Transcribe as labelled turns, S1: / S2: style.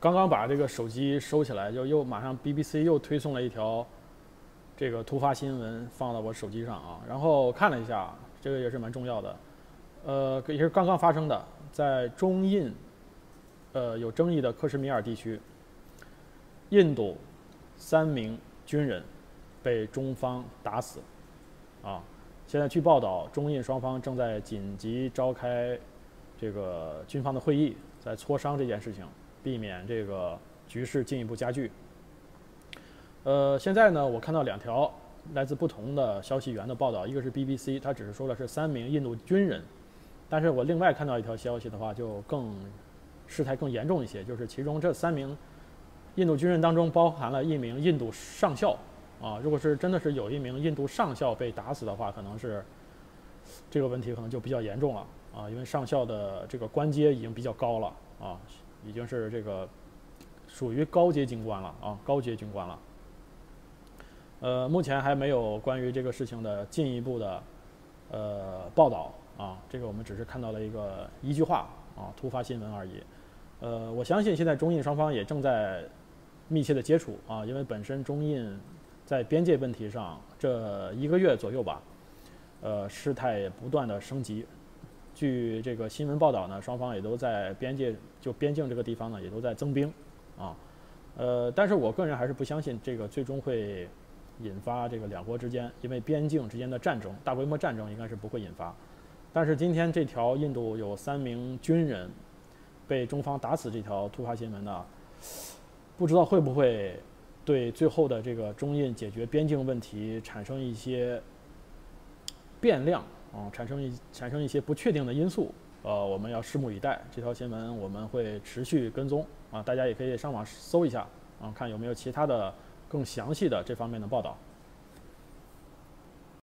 S1: 刚刚把这个手机收起来，就又马上 BBC 又推送了一条这个突发新闻放到我手机上啊，然后看了一下，这个也是蛮重要的，呃，也是刚刚发生的，在中印呃有争议的克什米尔地区，印度三名军人被中方打死，啊，现在据报道，中印双方正在紧急召开这个军方的会议，在磋商这件事情。避免这个局势进一步加剧。呃，现在呢，我看到两条来自不同的消息源的报道，一个是 BBC，它只是说了是三名印度军人，但是我另外看到一条消息的话，就更事态更严重一些，就是其中这三名印度军人当中包含了一名印度上校啊，如果是真的是有一名印度上校被打死的话，可能是这个问题可能就比较严重了啊，因为上校的这个官阶已经比较高了啊。已经是这个属于高阶军官了啊，高阶军官了。呃，目前还没有关于这个事情的进一步的呃报道啊，这个我们只是看到了一个一句话啊，突发新闻而已。呃，我相信现在中印双方也正在密切的接触啊，因为本身中印在边界问题上这一个月左右吧，呃，事态也不断的升级。据这个新闻报道呢，双方也都在边界，就边境这个地方呢，也都在增兵，啊，呃，但是我个人还是不相信这个最终会引发这个两国之间，因为边境之间的战争，大规模战争应该是不会引发。但是今天这条印度有三名军人被中方打死这条突发新闻呢，不知道会不会对最后的这个中印解决边境问题产生一些变量。嗯，产生一产生一些不确定的因素，呃，我们要拭目以待。这条新闻我们会持续跟踪啊，大家也可以上网搜一下啊，看有没有其他的更详细的这方面的报道。